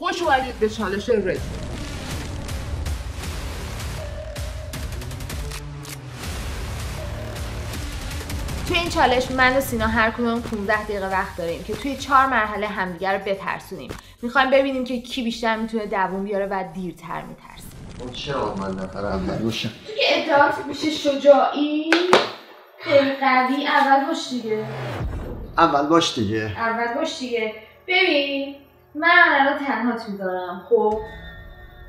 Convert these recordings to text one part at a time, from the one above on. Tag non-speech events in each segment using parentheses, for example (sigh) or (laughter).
خوش اومدید به چالش رد توی این چالش من و سینا هر کدوم 15 دقیقه وقت داریم که توی چهار مرحله همدیگه رو بترسونیم. می‌خوایم ببینیم که کی بیشتر می‌تونه دووم بیاره و دیرتر میترسه. اون چرا من نفر اول باشم دیگه ادعات میشه شجاعی. خیلی قوی. اول باش دیگه. اول باش دیگه. اول باش دیگه. ببین من الان تنهات می‌ذارم خب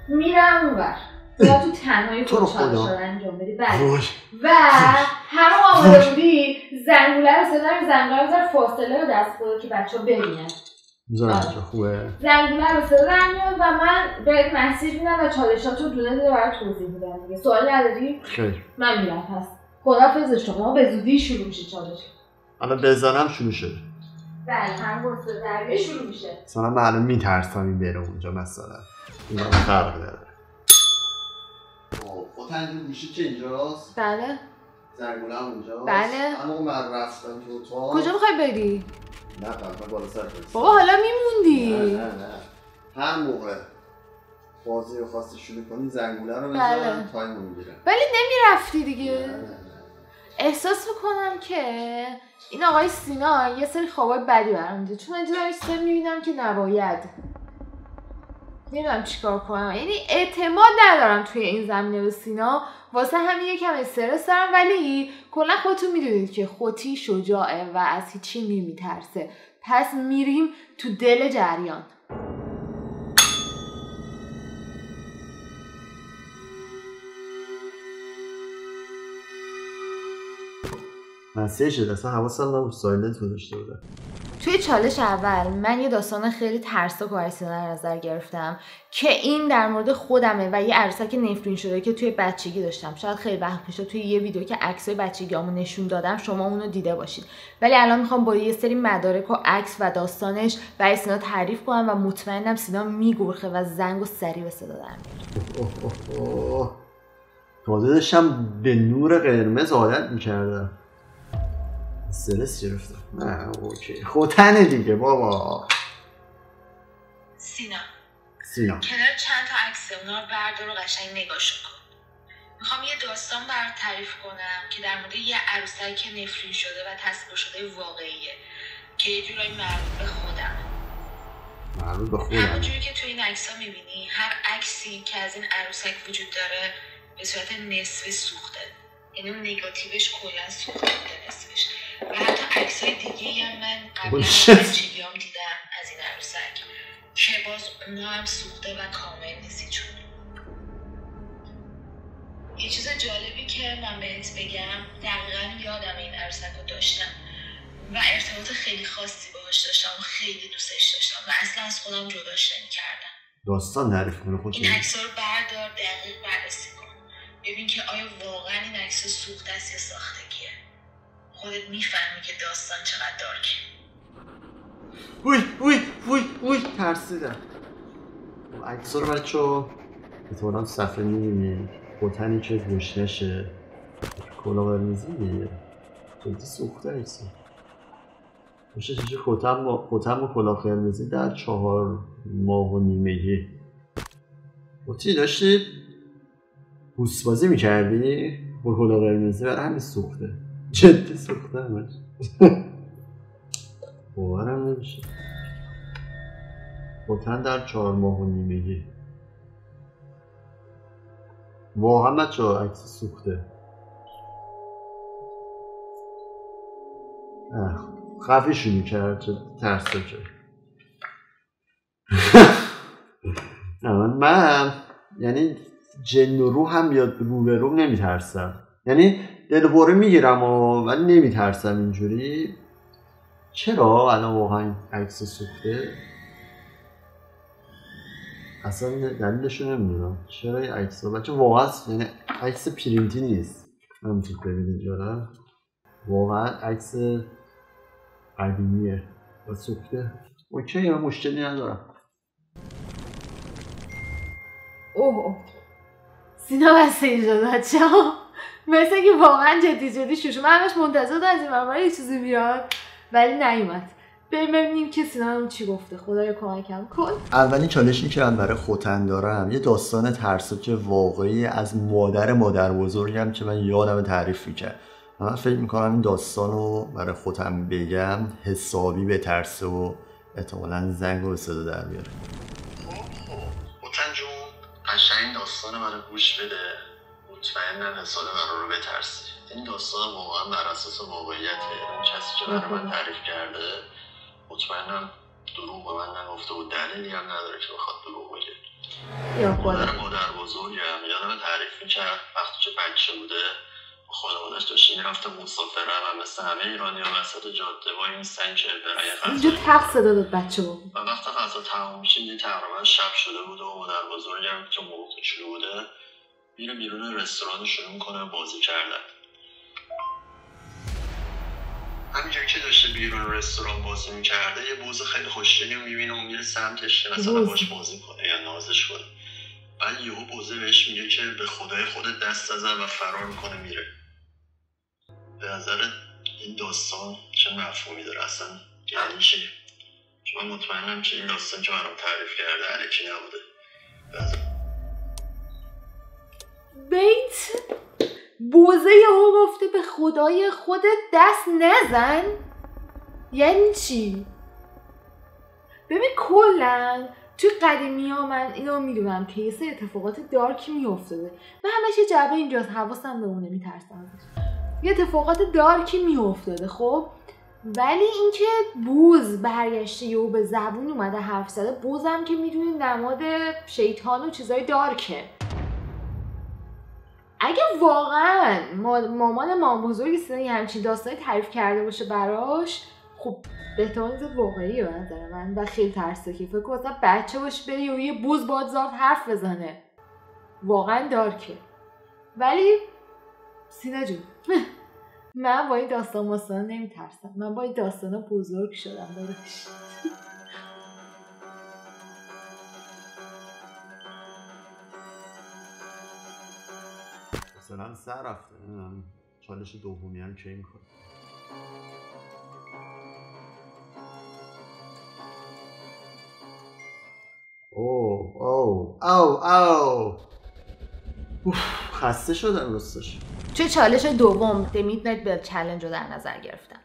میرم اونور. یا تو تنهایی تو رو خود خدا. رو انجام بدی. بله. و همه آماده بودی زنگوله رو صدا زنگوله رو فاصله رو دست خودت که بچه ها ببینن. می‌ذارم آره. اینجا خوبه. زنگوله رو صدا در و من بهت مسیج میدم و چالشات رو دونه دونه برات توضیح میدم دیگه. سوال نداری؟ خیر. من میرم پس. خدافظ شما به زودی شروع میشه چالش. حالا بزنم شروع شده. بله هم دربیه شروع میشه. مثلا من الان میترسم این بره اونجا مثلا. اینا هم فرق داره. خب خود گوشی که اینجاست؟ بله. زنگوله هم اونجاست؟ بله. اما من رفتم تو اتاق؟ کجا می‌خوای بری؟ نه قبلا بالا سر برسیم. بابا حالا نه میموندی. نه نه هر موقع بازی رو خواستی شروع کنی زنگوله رو بله. بزن تایم رو می‌گیره ولی نمی‌رفتی نه دیگه. نه نه. احساس می‌کنم که این آقای سینا یه سری خوابای بدی برام میده. چون اینجا دارم سه می‌بینم که نباید. نمی‌دونم چیکار کنم. یعنی اعتماد ندارم توی این زمینه به سینا. واسه همین یکم استرس دارم. ولی کلا خودتون می‌دونید که خوتی شجاعه و از هیچی نمیترسه. پس میریم تو دل جریان. مسیج شد. اصلا حواسم نبود سایلنت گذاشته بودم. توی چالش اول من یه داستان خیلی ترسناک و سینا در نظر گرفتم که این در مورد خودمه و یه عروسک نفرین شده که توی بچگی داشتم. شاید خیلی وقت پیش توی یه ویدیو که عکسای بچگیامو نشون دادم شما اونو دیده باشید. ولی الان می‌خوام با یه سری مدارک و عکس و داستانش برای سینا تعریف کنم و مطمئنم سینا میگرخه و زنگ و سری به صدا در میاره. تازه داشتم به نور قرمز عادت می‌کردم. استرس گرفتم. نه اوکی. خوتنه دیگه بابا. سینا. سینا. کنار چند تا عکس اونا رو بردار و قشنگ نگاش کن. می‌خوام یه داستان برات تعریف کنم که در مورد یه عروسک نفرین شده و تصویر شده واقعیه که یه جورایی مربوط به خودم. مربوط به خودم. همونجوری که تو این عکس ها می‌بینی هر عکسی که از این عروسک وجود داره به صورت نصف سوخته. یعنی اون نگاتیوش کلا سوخته نصفش. و حتی عکس های دیگه هم من shit. بچگیام (laughs) دیدم از این عروسک. که باز اونا هم سوخته و کامل نیست هیچون یه چیز جالبی که من بهت بگم دقیقا یادم این عروسک رو داشتم و ارتباط خیلی خاصی باهاش داشتم و خیلی دوستش داشتم و اصلا از خودم جداش نمی‌کردم. داستان تعریف کنه خودتون این عکس رو بردار دقیق بررسی کن. ببین که آیا واقعا این عکس سوخته است یا ساختگیه. خودت می‌فهمی که داستان چقدر دارکه وی وی وی وی ترسیدم. عکس رو بچه ها. احتمالا صفحه می‌بینی. خوتنی که گشنشه. کلا قرمزی دیگه جدی سوخته عکسی میشه چیزی خوتم و خوتم و کلاه قرمزی در چهار ماه و نیمگی خوتی داشتی؟ بوس بازی می‌کردی؟ با کلاه قرمزی برای همین سوخته. جدی سوخته همش (laughs) باورم نمیشه. خوتن در چهار ماه و نیمگی. واقعا بچه ها عکس سوخته. اه، خفی شروع کرد ترسه (laughs) نه من, یعنی جن و روح هم بیاد رو به رو نمیترسم. یعنی دلبره می‌گیرم و ولی نمیترسم اینجوری. چرا الان واقعا عکس سوخته؟ اصلا دلیلش رو نمی‌دونم. چرا این عکس بچه واقعا یعنی عکس پرینتی نیست. همونطور ببینید جارم واقعا عکس قدیمیه و سوخته. اوکی من مشکلی ندارم. اوه سینا بسته اینجا بچه ها مثل که واقعا جدی جدی شوشو من همش منتظر بودم از این برای یه چیزی بیاد. ولی نیومد. بریم ببینیم که سینا چی گفته. خدایا کمکم کن. اولین چالشی که من برای خوتن دارم. یه داستان ترسناک واقعی از مادر مادر بزرگم که من یادم تعریف می‌کرد. و من فکر می‌کنم این داستان رو برای خودم بگم حسابی به ترسه و احتمالا زنگ رو صدا در بیاره. خوتن جون قشنگ داستان من گوش بده. مطمئنم حساب من رو بترسی این داستان واقعا بر اساس واقعیته اون کسی که برای من تعریف کرده. مطمئنم دروغ به من نگفته و دلیلی هم نداره که بخواد دروغ بگه. مادر مادر بزرگم یادم تعریف می‌کرد. وقتی که بچه بوده خانوادش داشته می‌رفته مسافره و مثل همه ایرانی ها وسط جاده وای میستن که برای اینجا غذا تق صدا داد بچه بود و وقتی غذا تمام دیگه تقریبا شب شده بوده و مادر بزرگم که موقع کوچولو بوده میره بیرون رستوران شروع می‌کنه بازی کردن. همینجور که داشته بیرون رستوران بازی می‌کرده یه بوز خیلی خوشگلی رو می‌بینه و میره سمتش مثلا. باش بازی کنه یا نازش کنه. بعد یهو بوزه بهش میگه که به خدای خودت دست نزن و فرار می‌کنه میره. به نظر این داستان چه مفهومی داره؟ اصلا یعنی چی؟ چون مطمئنم که این داستان که برام تعریف کرده علکی نبوده. به بیت بوزه یهو گفته به خدای خودت دست نزن. یعنی چی؟ ببین کلا توی قدیمی ها من اینو می‌دونم که یه سری اتفاقات دارک میافتاده و همش یه جعبه اینجاست حواسم بمونه میترسم ازش یه اتفاقات دارکی میافتاده خب؟ ولی اینکه بوز برگشته یهو به زبون اومده حرف زده بوزم که می‌دونید نماد شیطان و چیزای دارکه. اگه واقعا ما- مامان مام بزرگ سینا یه همچین داستانی تعریف کرده باشه براش خب به احتمال زیاد واقعیه به نظر من و خیلی ترسناکه فکر کن مثلا بچه باشه بره یا یه بوز باد حرف بزنه. واقعا دارکه. ولی سینا جون (laughs) من با این داستان ماستان نمیترسم. من با این داستان بزرگ شدم داداش. (laughs) مثلا سر رفته چالش دومی هم کی می‌کنه اوه او او اوف، خسته شدم راستش. توی چالش دوم The Midnight Bell Challenge رو در نظر گرفتم.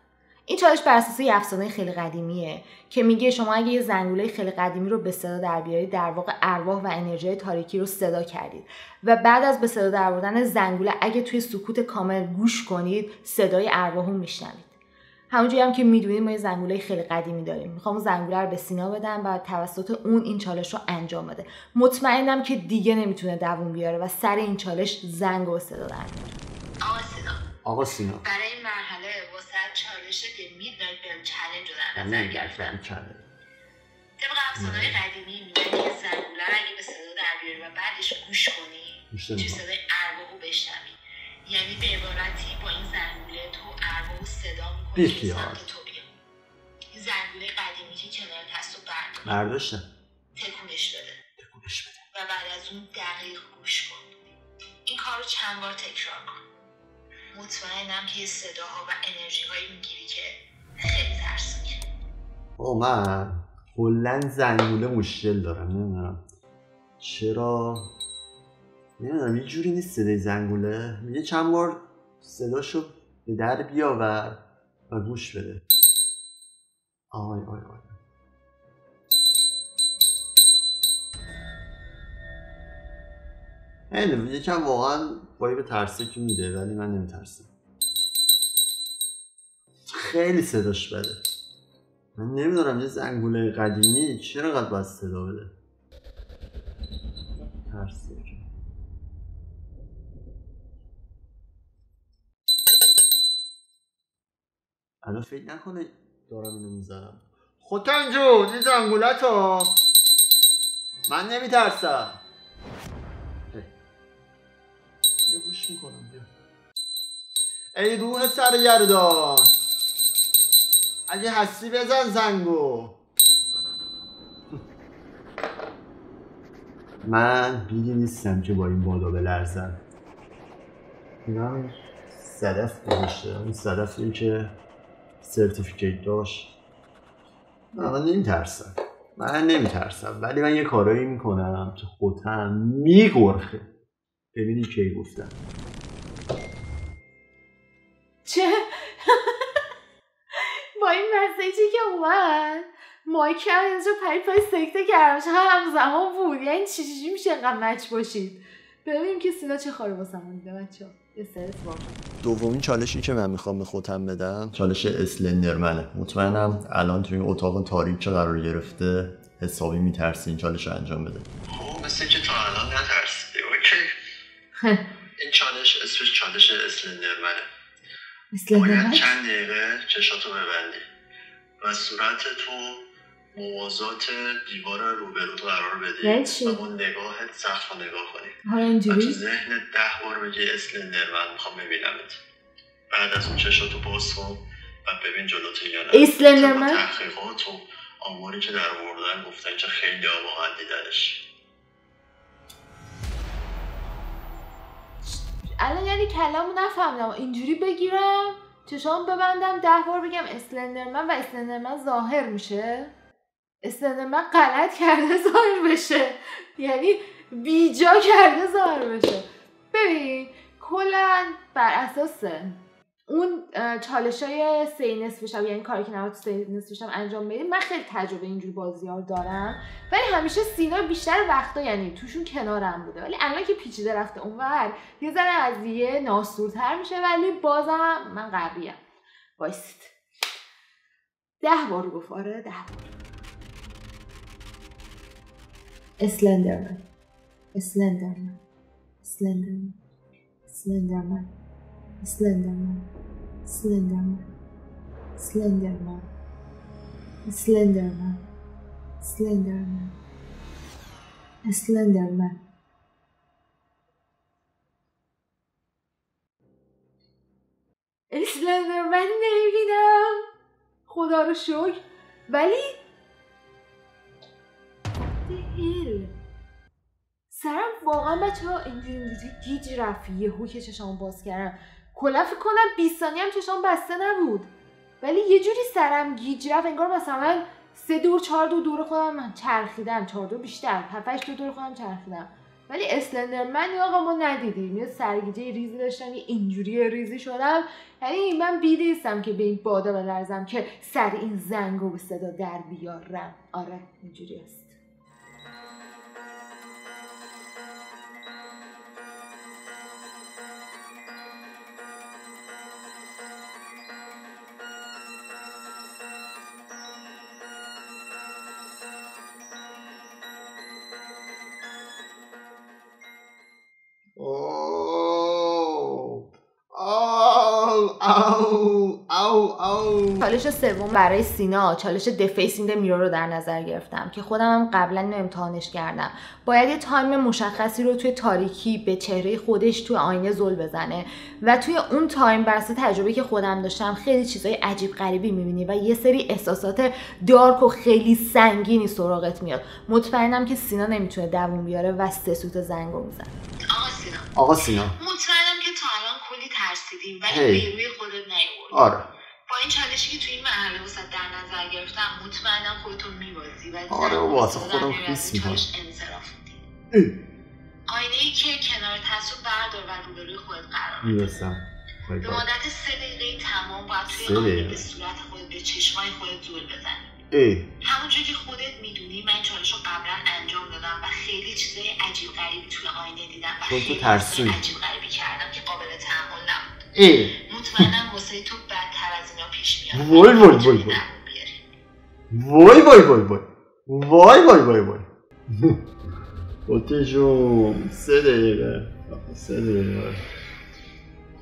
این چالش بر اساس یه افسانه خیلی قدیمیه که میگه شما اگه یه زنگوله خیلی قدیمی رو به صدا در بیارید در واقع ارواح و انرژی تاریکی رو صدا کردید. و بعد از به صدا در بردن زنگوله اگه توی سکوت کامل گوش کنید صدای ارواح رو میشنوید. همونجوری هم که می‌دونید ما یه زنگوله خیلی قدیمی داریم. می‌خوام زنگوله رو به سینا بدم و توسط اون این چالش رو انجام بده. مطمئنم که دیگه نمی‌تونه دووم بیاره و سر این چالش زنگ و صدا در میاره. آقا سینا. برای این مرحله واسه چالش The Midnight Bell Challenge رو در نظر یعنی گرفتم. کرده طبق افسانه‌های قدیمی میگن که زنگوله رو اگه به صدا در بیاری و بعدش گوش کنی چه. صدای ارواح رو بشنوی. یعنی به عبارتی با این زنگوله تو ارواح رو صدا می‌کنی که. سمت تو بیان این زنگوله قدیمی که کنارت هست و برداشتم تکونش بده. تکونش بده. و بعد از اون دقیق گوش کن. این کار رو چند بار تکرار کن. مطمئنم که صداها و انرژی هایی می‌گیری که خیلی ترسناکه او من کلا زنگوله مشکل دارم نمی‌دونم. چرا؟ نمی‌دونم یه جوری نیست صدای زنگوله. میگه چند بار صداشو به در بیاور و گوش بده. آی آی آی. نمی‌دونم یکم واقعا به ترسه که میده ولی من نمیترسم. خیلی صداش بده. من نمی‌دونم یه زنگوله قدیمی چرا قد باید صدا بده. ترسه الان فکر نکنه دارم اینو می‌زنم. خوتن جون این زنگوله تو من نمیترسم. گوش می‌کنم؟ بیا. ای روح سرگردان اگه هستی بزن زنگو. من بیلی نیستم که با این بادا بلرزم. اینا صدف گذاشته. این صدفی که سرتیفیکیت داشت. نه من نمیترسم. من نمیترسم. ولی من یه کارایی می‌کنم که خودم میگرخه. ببینی کی گفتم چه؟ (laughs) با این مسیجی که اومد مایک هم اینجا پری پای سکته کردم چه همزمان بود؟ یعنی چی چی میشه اینقدر مچ باشید؟ ببینیم که سینا چه خواهی واسه من میده بچه ها. دومین چالشی که من می‌خوام به خودم بدم چالش اسلندرمنه. مطمئنم الان توی این اتاق تاریک چه قرار گرفته حسابی میترسی این چالش رو انجام بده. خب مثل که تا الان (laughs) این چالش اسمش چالش اسلندرمنه باید چند دقیقه چشاتو ببندی. و صورت تو موازات دیوار روبرو قرار بدی یعنی؟ و اون نگاهت سقف رو نگاه کنی. و تو ذهنت ده بار بگی اسلندر من می‌خوام ببینمت. بعد از اون چشاتو باز کن و ببین جلوتو یا نه. اسلندر طبق من؟ تحقیقات و آماری که در آوردن گفتن که خیلی واقعا دیدنش. الان یعنی کلامو نفهمیدم. اینجوری بگیرم چشام ببندم ده بار بگم اسلندرمن و اسلندرمن ظاهر میشه. اسلندرمن غلط کرده (laughs) ظاهر بشه. یعنی بیجا کرده ظاهر بشه. ببین کلا بر اساس اون چالش های سه نصف شب یعنی کاری که نباید سه نصف شب انجام بدیم من خیلی تجربه اینجور بازی ها دارم. ولی همیشه سینا بیشتر وقتا یعنی توشون کنارم بوده. ولی الان که پیچیده رفته اونور یه ذره قضیه ناسورتر میشه ولی بازم من قویم. وایست ده بار گفت. آره ده بار. اسلندرمن. اسلندرمن. اسلندرمن. اسلندرمن. اسلندرمن اسلندرمن اسلندرمن اسلندرمن اسلندرمن اسلندرمن اسلندرمن نمی‌بینم. خدا رو شکر. ولی دهل سرم واقعا بچه ها اینجوری اینجوری گیج رفت یهو که چشام باز کردم. کلا فکر کنم 20 ثانیه هم چشام بسته نبود. ولی یه جوری سرم گیج رفت انگار مثلا سه دور چهار دور دور خودم من چرخیدم. چهار دور بیشتر هفتش دور دور خودم چرخیدم. ولی اسلندرمن یا آقا ما ندیدیم. یه سرگیجه ریزی داشتم یه اینجوری ریزی شدم. یعنی من بیدیستم که به این بادا بلرزم که سر این زنگ به صدا در بیارم. آره اینجوری است چالش سوم برای سینا چالش the facing mirror رو در نظر گرفتم که خودم هم قبلا اینو امتحانش کردم. باید یه تایم مشخصی رو توی تاریکی به چهره خودش توی آینه زل بزنه و توی اون تایم بر اساس تجربه که خودم داشتم خیلی چیزای عجیب غریبی می‌بینی و یه سری احساسات dark و خیلی سنگینی سراغت میاد. مطمئنم که سینا نمی‌تونه دووم بیاره و سه سوت زنگ رو می‌زنه. آقا سینا. آقا سینا. مطمئنم که تا الان کلی ترسیدی ولی. به روی خودت نیوردی آره. آره بابا، واسه خودم خیس می‌کنم. آینه ای. که کنار تصو بردار و روبروی خودت قرار می‌رسم. به. مدت سه دقیقه تمام باید توی آینه. به صورت خودت به چشمای خودت زول بزنی. همونجور که خودت می‌دونی من چالش رو قبلا انجام دادم و خیلی چیزای عجیب غریبی توی آینه دیدم و خیلی. چیزای عجیب غریبی کردم که قابل تحمل نبود. مطمئنم واسه تو بدتر از اینا پیش میاد. وای وای وای وای. وای وای وای. وای وای وای وای. جون سه دقیقه. سه دقیقه.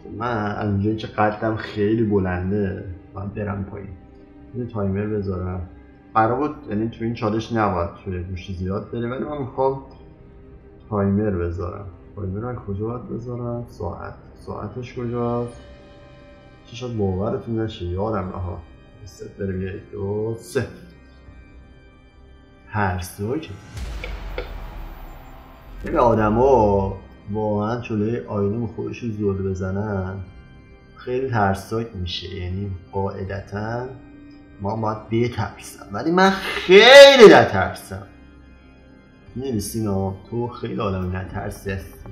خب من از اونجایی که قدم خیلی بلنده من برم پایین. یه تایمر بذارم. قرار بود یعنی تو این چالش نباید توی گوشی زیاد بره ولی من می‌خوام تایمر بذارم. تایمر من کجا باید بذارم؟ ساعت. ساعتش کجاست؟ چه شاید باورتون نشه. یادم رها سه بریم یک دو سه. ترسناکه این آدم ها واقعا جلوی آینه خودش رو زل بزنن. خیلی ترسناک میشه. یعنی قاعدتا ما باید بترسم. ولی من خیلی نترسم. می‌دونی تو خیلی آدم نترسی هستی.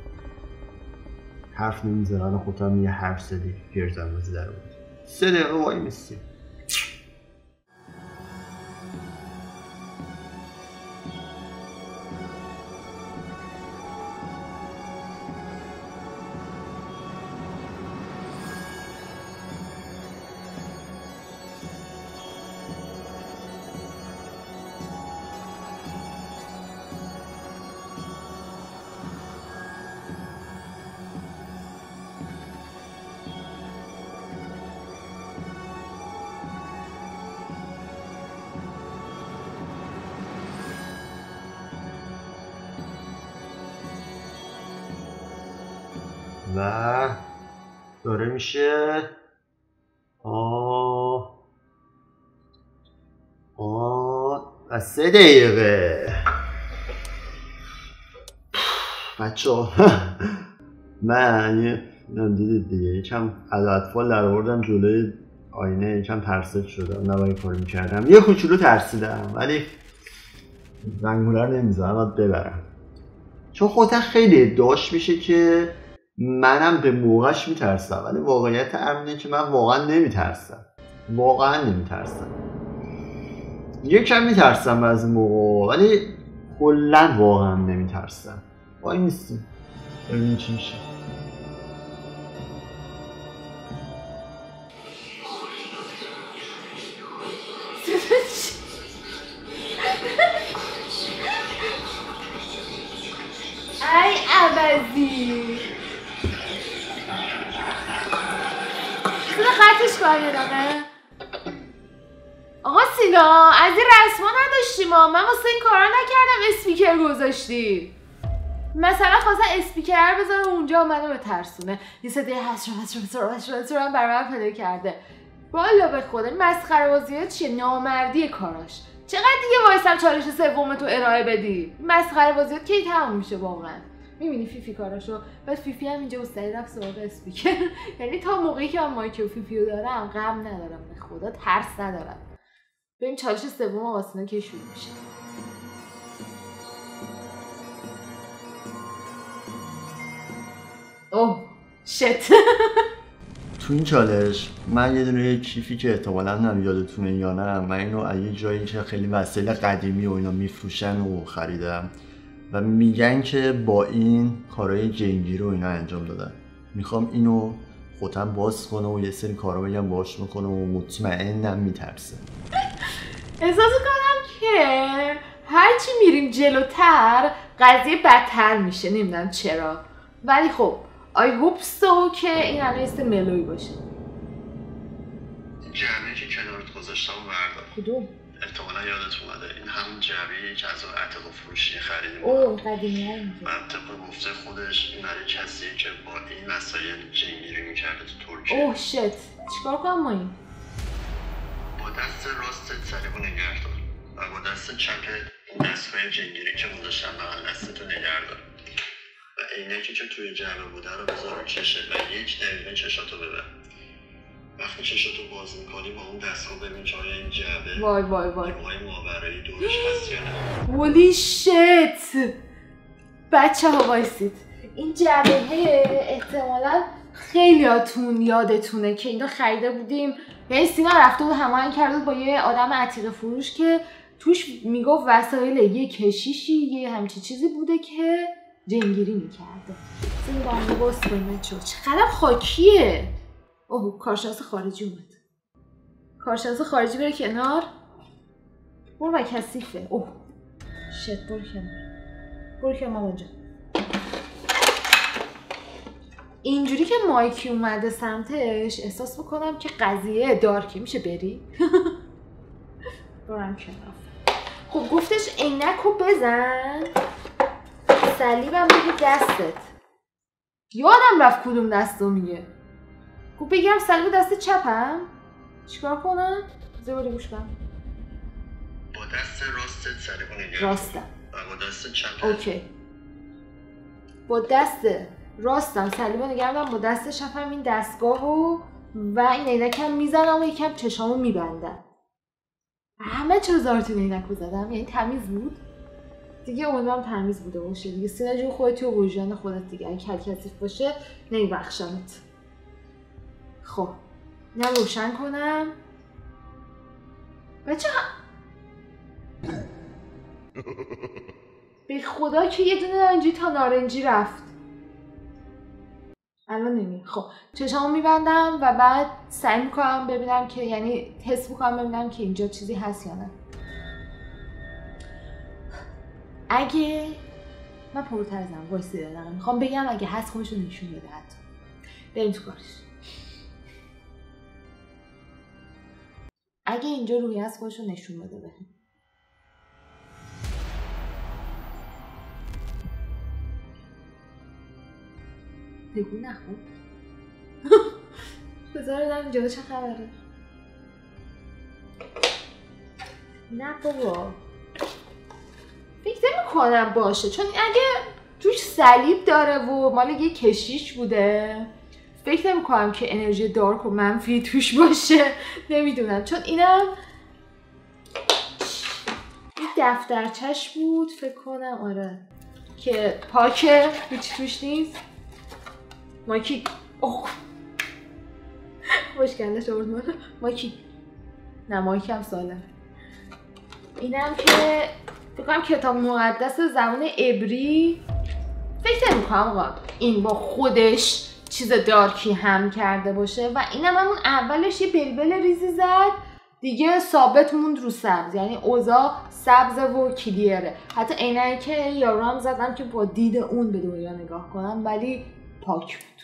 حرف نمی‌زنن خودم یه حرف زدی بازی در بود سه دقیقه وای میستی و سه دقیقه. بچه من (laughs) یه دیدید دیگه. یکم از اطفال در آوردم جلوی آینه یکم ترسید شدم نباید کاری می‌کردم. یه کوچولو ترسیدم ولی رنگوله رو نمی‌ذارم باید ببرم. چون خودت خیلی ادعاش میشه که منم به موقعش میترسم ولی واقعیت امر که من واقعا نمیترسم. واقعا نمیترسم. یکم میترسم از موقع. ولی کلا واقعا نمیترسم. وای نیستیم ببینیم چی میشه. ای عوضی. خطش کن یه آقا سینا از این رسما نداشتیم ما من واسه این کارا نکردم اسپیکر گذاشتی. مثلا خواستم اسپیکر بذارم اونجا منو به ترسونه. یه صدای هست رو هست رو هست رو هم برای من پیدا کرده. والا به خدا مسخره بازی چیه؟ نامردی کاراش. چقدر دیگه وایسم چالش سوم تو ارائه بدی؟ مسخره بازیات کی تموم میشه واقعا؟ می‌بینی فیفی کاراشو؟ بعد فیفی هم اینجا استری رفت سراغ اسپیکر. (laughs) یعنی تا موقعی که من مایک و فیفی رو دارم غم ندارم. به خدا ترس ندارم. ببین چالش سوم آسینا که شروع میشه. اوه شت. تو این چالش من یه دونه کیفی که احتمالا هم یادتونه یا نه من اینو از یه جایی که خیلی وسایل قدیمی و اینا میفروشن و خریدم و میگن که با این کارهای جنگی رو اینا انجام دادن. می‌خوام اینو خودم باز کنه و یه سری کارا بگم باش می‌کنه و مطمئنم میترسه. احساس کنم که هرچی میریم جلوتر قضیه بدتر میشه نمی‌دونم چرا. ولی خب آی هوپ سو که این الان است ملوی باشه. جمعه که کنارت گذاشتم بردار. کدوم؟ احتمالا یادت اومده. این همون جعبه که از عتق و فروشی خریدیم. اوه قدیمی من طبق گفته خودش این برای کسیه که با این وسایل جنگیری می‌کرده تو ترکیه. اوه شت. چیکار کنم ما این؟ با دست راستت سریع نگه دار و با دست چپت دستگاه جنگیری که گذاشتم بغل دستتو نگه دار و عینکی که توی جعبه بوده رو بذار رو چشه و یک دقیقه چشاتو ببر. وقتی چشاتو باز می‌کنی با اون دستگاه ببین آیا این جعبه. وای وای وای. ماورایی دورش هست یا نه؟ ولی شت بچه ها وایسید. این جعبه احتمالا خیلیاتون یادتونه که اینا خریده بودیم. یعنی سینا رفته بود هماهنگ کرده با یه آدم عتیق فروش که توش می‌گفت وسایل یه کشیشی یه همچی چیزی بوده که جنگیری می‌کرده. باز کنیم چه چقدر خاکیه. اوه کارشناس خارجی اومد. کارشناس خارجی بره کنار. برو و کثیفه. اوه. شت برو کنار. برو کنار مامان جان. اینجوری که مایکی اومده سمتش احساس بکنم که قضیه دارکه میشه بری. (laughs) برم کنار. خب گفتش عینک رو بزن. صلیبم بگی دستت. یادم رفت کدوم دست رو میگه گفت بگیرم صلیب دست چپم؟ چیکار کنم؟ زباده گوش کنم. با دست راستت نگه دار. راستم. و با دست چپت اوکی. با دست راستم صلیبا نگردم با دست چپم این دستگاه رو و این عینکم می‌زنم و یکم چشامو میبندم. همه چه زارتون اینکو زدم؟ یعنی تمیز بود؟ دیگه امیدوارم تمیز بوده باشه. دیگه سینا جون خودت و وجدان خودت دیگه. اگه کل کثیف باشه نمیبخشمت. خب اینم روشن کنم. بچه به خدا که یه دونه اینجوری تا نارنجی رفت. الان نمی خب چشامو میبندم و بعد سعی می‌کنم ببینم که یعنی حس می‌کنم ببینم که اینجا چیزی هست یا نه. اگه من پروتر زنم وایسی می‌خوام بگم اگه هست خودشو نشون بده حتی. بریم تو کارش. اگه اینجا روحی هست خودشو نشون بده بهم. بگو نخون. (laughs) بذار اینجا چه خبره. نه بابا. فکر نمی کنم باشه چون اگه توش صلیب داره و مال یه کشیش بوده. فکر نمی کنم که انرژی دارک و منفی توش باشه. نمی‌دونم. چون اینم این دفترچش بود فکر کنم. آره. که پاکه هیچ توش نیست. مایکی اوه. مشکله شورد من مایکی نه مایکی هم سالم اینم که فکر کنم کتاب مقدس زمان عبری. فکر نمی کنم این با خودش چیز دارکی هم کرده باشه. و اینم همون اولش یه بلبل ریزی زد دیگه ثابت موند رو سبز. یعنی اوضاع سبز و کلیره. حتی عینایی که یارو زدم که با دید اون به دنیا نگاه کنم ولی پاک بود.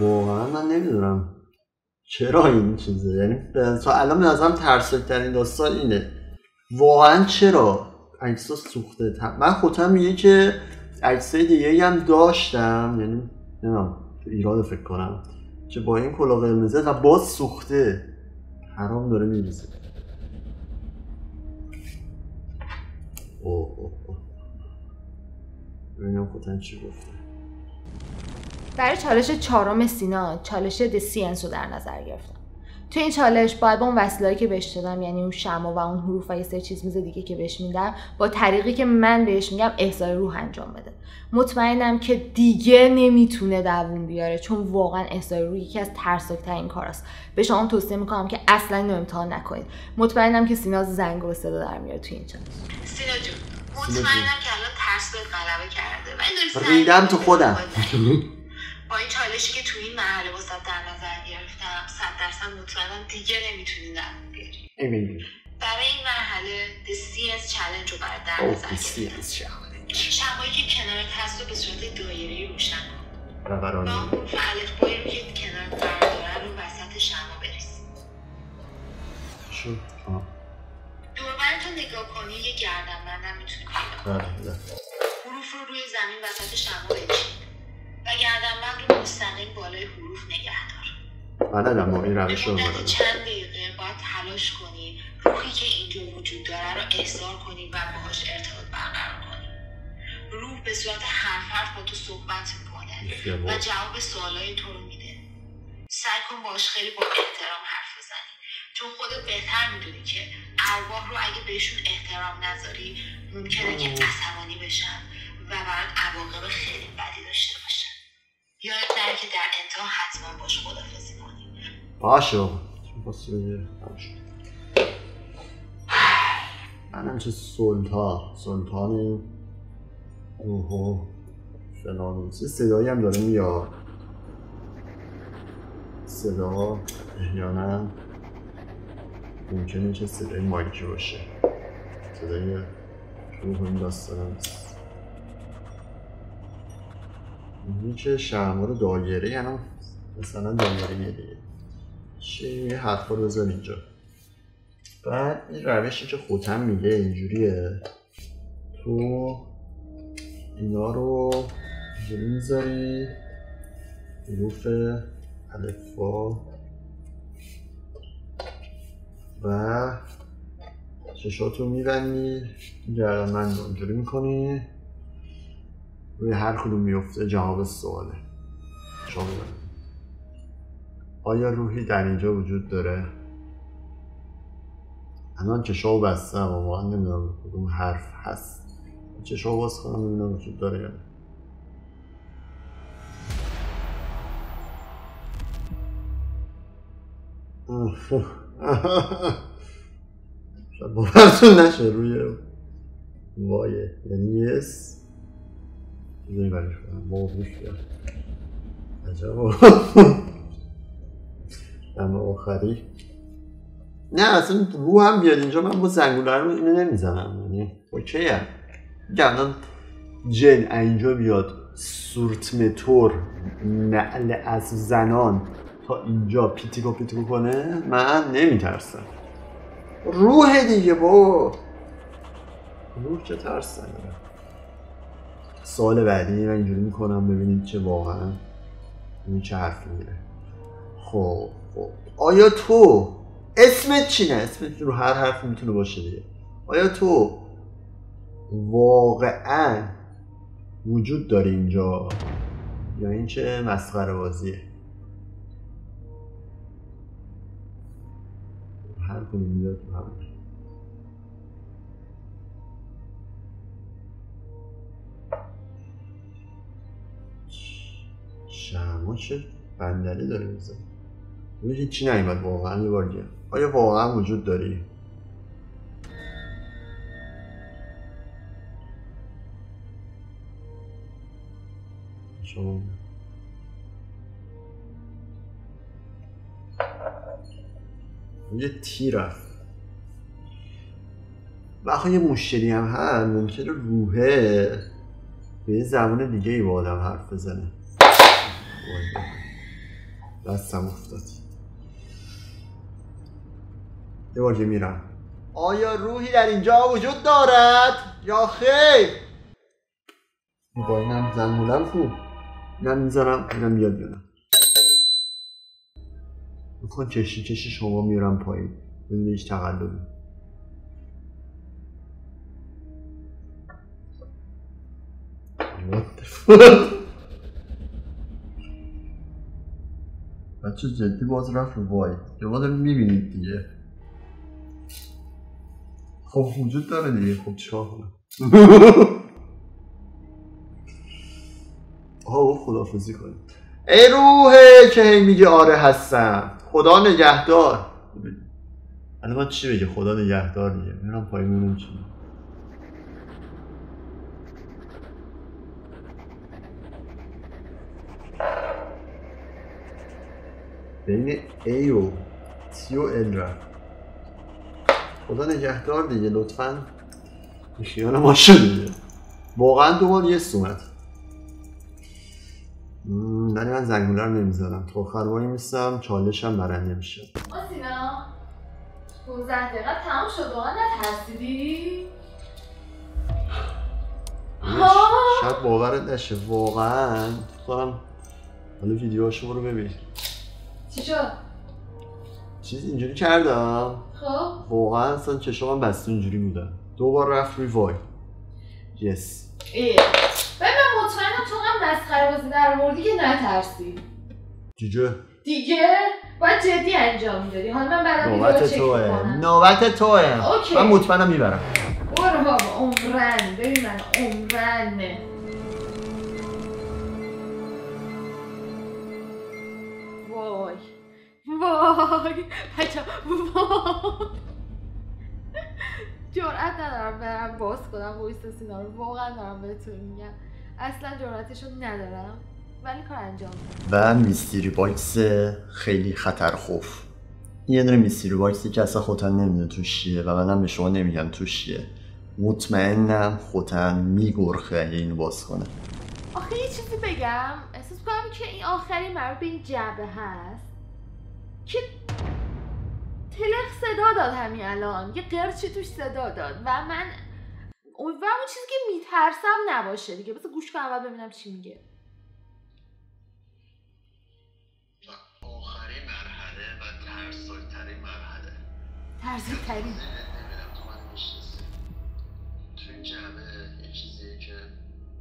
واقعا من نمی‌دونم چرا این چیزه. یعنی تا الان به نظرم ترسناکترین داستان اینه. واقعا چرا عکسا سوخته؟ من خودم میگه که عکسای دیگه هم داشتم یعنی نمی‌دونم تو ایراد فکر کنم که با این کلاه قرمزه و باز سوخته. حرام داره میریزه. اوه اوه اوه. ببینم خودم چی گفته برای چالش چهارم سینا چالش دسینس رو در نظر گرفتم. تو این چالش باید با اون وسیله‌ای که بهش دادم یعنی اون شما و اون حروف و یه سری چیز میز دیگه که بهش میدم با طریقی که من بهش میگم احضار روح انجام بده. مطمئنم که دیگه نمی‌تونه دووم بیاره چون واقعا احضار روح یکی از ترسناک‌ترین کاراست. به شما توصیه می‌کنم که اصلا اینو امتحان نکنید. مطمئنم که سینا زنگ و صدا در میاره تو این چالش. سینا جون مطمئنم. که الان ترس بهت غلبه کرده. داری سعی ریدم تو خودم. با این چالشی که تو این مرحله واسه در نظر گرفتم صد درصد مطمئنم دیگه نمی‌تونی در بیاری. برای این مرحله The CS چلنج رو برات در اوه نظر گرفتم. شمایی که کنارت هست رو به صورت دایره‌ای روشن. کن اون حروف الفبایی رو که کنار قرار دارن رو وسط شما بریز شو. آه. دوربرتو نگاه کنی یه گردنبندم می‌تونی پیدا کنی. بله بله. حروف رو روی زمین وسط شما بچین و گردنبند رو مستقیم بالای حروف نگه دار. بلدم با این روش رو مدت بلدم چند دقیقه باید تلاش کنی روحی که اینجا وجود داره رو احضار کنی و باهاش ارتباط برقرار کنی. روح به صورت حرف حرف با تو صحبت می‌کنه و جواب سوالای تو رو میده. سعی کن باش خیلی با احترام حرف بزنی. چون خودت بهتر می‌دونی که ارواح رو اگه بهشون احترام نذاری ممکنه که عصبانی بشن و برات عواقب خیلی بدی داشته باشن. حتما باش خدافزی کنی. باشه باسه بگه باشه. منم چه سلطان سلطان روح و فلان چه صدایی هم داره میاد؟ صدا احیانا ممکنه که صدای مایکی باشه. صدای روح این داستان هم اینی که شلوار دایره یعنی مثلا دایره یه دیگه چه یه حرفا رو بذار اینجا. بعد این روشی که خوتم میگه اینجوریه. تو اینا رو اینجوری می‌ذاری. حروف الفا و چشاتو میبندی. گردن من رو اینجوری می‌کنی. روی هر کدوم میفته جواب سواله شما. آیا روحی در اینجا وجود داره؟ الان چشامو بستم و واقعا نمی‌دونم کدوم حرف هست چشامو باز کنم ببینم وجود داره یا (laughs) شاید باورتون نشه روی وایه یعنی یس برش کنم باهوش بیاد عجبا اما آخری. نه اصلا رو هم بیاد اینجا من با زنگوله رو اینو نمی‌زنم. یعنی اوکی هم. الان جن اینجا بیاد. سورتمتور نعل از زنان تا اینجا پیتیکو پیتیکو کنه من نمیترسم. روح دیگه با. روح چه ترس نداره سوال بعدی من اینجوری می‌کنم ببینید چه واقعا این چه حرفی میره خب خب. آیا تو اسمت چی نه اسمت رو هر حرفی می‌تونه باشه دیگه. آیا تو واقعا وجود داره اینجا یا این چه مسخره بازیه؟ هر کنی میاد تو همه شما چه بندری داره میزن روی هیچی نیومد واقعا یه بار آیا واقعا وجود داری؟ شما یه تی رفت و یه مشکلی هم هست ممکنه روحه به یه زبان دیگه ای با آدم حرف بزنه. دستم افتاد. یه بار دیگه میرم. آیا روحی در اینجا وجود دارد؟ یا خیر؟ با اینم زنگولم خوب اینم می‌ذارم اینم بیاد بیادم میکن کشی کشی شما میرم پایین. بدون هیچ تقلبی. What the fuck? بچه جدی باز رفت رو وای؟ یا داریم می‌بینید دیگه. خب وجود داره دیگه. خب چیکار کنم؟ (laughs) آها او خدافزی کنیم. ای روحه که هی میگه آره هستم. خدا نگهدار. الان چی بگه؟ خدا نگهدار دیگه. میرم پایین ببینم چی بین A و T و L رفت. خدا نگهدار دیگه لطفا. خیال ما شد دیگه. واقعا دوبار یه اومد مم، ولی من زنگوله رو نمی‌زنم تو آخر وای میستم چالشم برنده میشه. آسینا 15 دقیقه تمام شد واقعا نترسیدی؟ شاید باورت نشه. واقعا. کنم حالا ویدیوهاشو برو ببین. چی شد؟ چیز اینجوری کردم. خب. واقعا اصلا چشمم بسته اینجوری بودن دو بار رفت روی وای. یس ای. من مطمئنم تو هم مسخره بازی در موردی که نترسی. دیگه. دیگه؟ باید جدی انجام می‌دادی. حالا من رو نوبت توه. نوبت توه. من مطمئنم می‌برم. برو بابا عمرن. ببین من عمرن وای. بچه وای. جرأت ندارم برم باز کنم voice سینا رو. واقعا دارم بهتون میگم. اصلا جرأتشو ندارم ولی کار انجام و mystery box خیلی خطر خوف. یه دونه mystery box ی که اصلا خوتن نمی‌دونه توش چیه و منم به شما نمیگم توش چیه. مطمئنم خوتن میگرخه اگه اینو باز کنه. آخه یه چیزی بگم. احساس کنم که این آخری مربوط به این جعبه هست. که تلق صدا داد همین الان. یه قرچی توش صدا داد. و من امیدوارم اون چیزی که میترسم نباشه دیگه. بس گوش کنم اول ببینم چی میگه. آخرین مرحله و ترسایترین مرحله. ترسی ترین نمی‌دونم تو این جمعه یه چیزیه که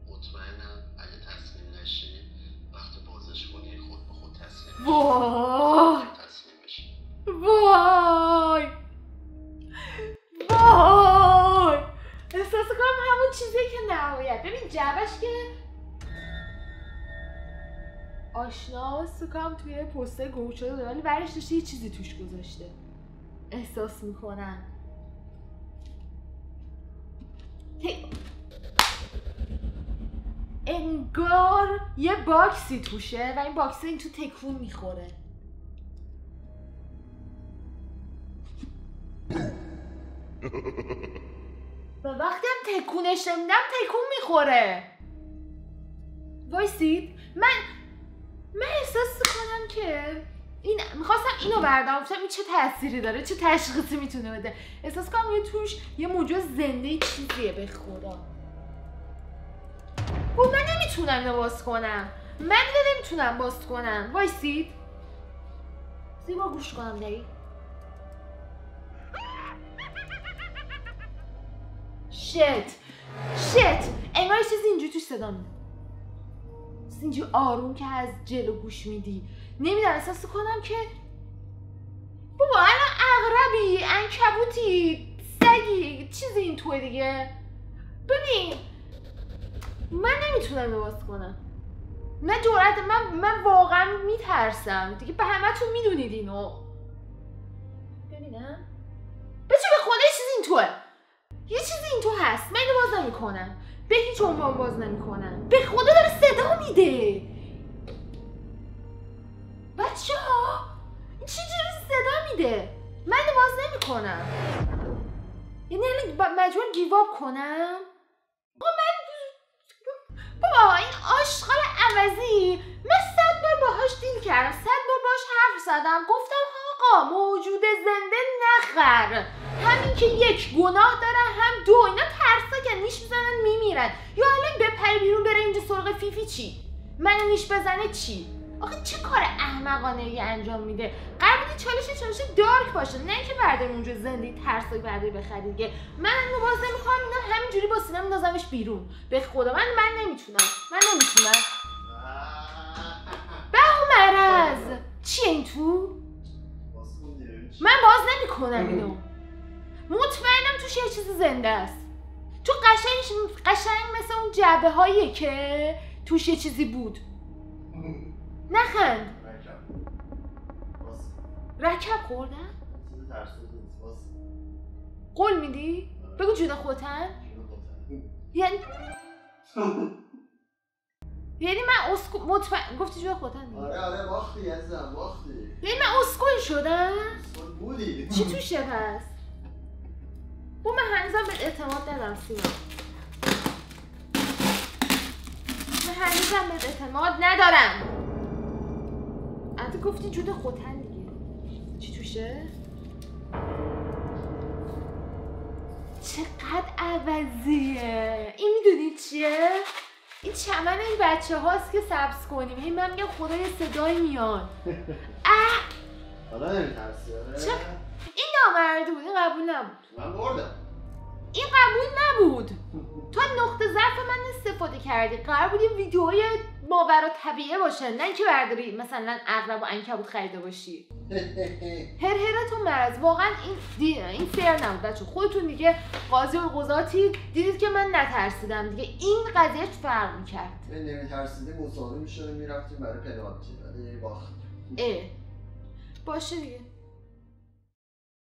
مطمئنم اگه تسلیم نشی وقتی بازش کنی خود به خود تسلیم جعبش که آشناست کنم توی پسته گم شده داره ولی برش داشته یه چیزی توش گذاشته. احساس می‌کنم. انگار یه box ی توشه و این box این تو تکون می‌خوره. و (laughs) وقتی تکونش نمیدم تکون می‌خوره. وایسید. من من احساس کنم که این می‌خواستم اینو بردارم. گفتم این چه تأثیری داره؟ چه تشخیصی می‌تونه بده؟ احساس کنم یه توش یه موجود زنده چیزیه به خدا. و من نمی‌تونم اینو باز کنم. من نمی‌تونم باز کنم. وایسید. زیبا گوش کنم دایی. شت شت انگار چیزی اینجوری توش صدا میده اینجوری آروم که از جلو گوش میدی. نمی‌دونم احساس کنم که بابا الان اغربی انکبوتی سگی چیزی این توه دیگه. ببین من نمی‌تونم باز کنم. نه جرأت من من واقعا میترسم. دیگه به همتون می‌دونید اینو. ببینم. بچه به یه چیزی این توه. یه چیزی تو هست. من اینو باز نمی‌کنم. به هیچ عنوان باز نمی‌کنم. به خدا داره صدا میده. بچه ها این چی صدا میده؟ من باز نمی‌کنم. یعنی الان مجبور گیواب کنم. بابا من بابا این آشغال عوضی. من صد بار باهاش دیل کردم. صد بار باهاش حرف زدم. گفتم آقا موجود زنده نخر. همین که یک گناه داره دو اینا ترسا نیش می‌زنن میمیرن. یا الان بپری بیرون بره اینجا سرغ فیفی چی؟ من نیش بزنه چی؟ آخه چه کار احمقانه ای انجام میده؟ قرار چالش چالش دارک باشه. نه اینکه برداری اونجا زندگی ترسایی برداری بخری دیگه. من اینو باز نمی‌خوام اینا همینجوری با سینه میندازمش بیرون. به خدا من من نمی‌تونم. من نمی‌تونم. (laughs) به مرز چیه این تو؟ من باز نمی‌کنم اینو. مطمئنم توش یه چیز زنده است. تو قشنگ قشنگ مثل اون جعبه هاییه که توش یه چیزی بود. نخند. رکب. خوردن؟ قول میدی؟ بگو جون خودتن؟ یعنی (laughs) یعنی من اسکو مطمئن گفتی جون خودتن آره آره باختی عزیزم باختی. یعنی من اسکول شدم؟ بودی. چی توشه پس؟ با من هنوزم به اعتماد ندارم سیما. من هنوزم به اعتماد ندارم. انت گفتی جود خودتن دیگه. چی توشه؟ چقدر عوضیه. این می‌دونی چیه؟ این چمن این بچه هاست که سبز کنیم. هی من میگم خدا یه صدایی میاد. (laughs) اه! حالا نمیترسی آره. چه؟ این نامردی بود این قبول نبود. من بردم. این قبول نبود. تو نقطه ضعف من استفاده کردی. قرار بود یه ویدیوهای ماورا طبیعه باشه. نه اینکه برداری مثلا اغرب و عنکبوت خریده باشی. (laughs) هر هرتون مرز. واقعا این دی... این فیر نبود بچه. خودتون دیگه قاضی و قضاتی دیدید که من نترسیدم دیگه. این قضیه فرق می‌کرد؟ من نمیترسیدی مساوی می‌شدیم می‌رفتیم برای پنالتی ولی باخت. اه. باشه دیگه.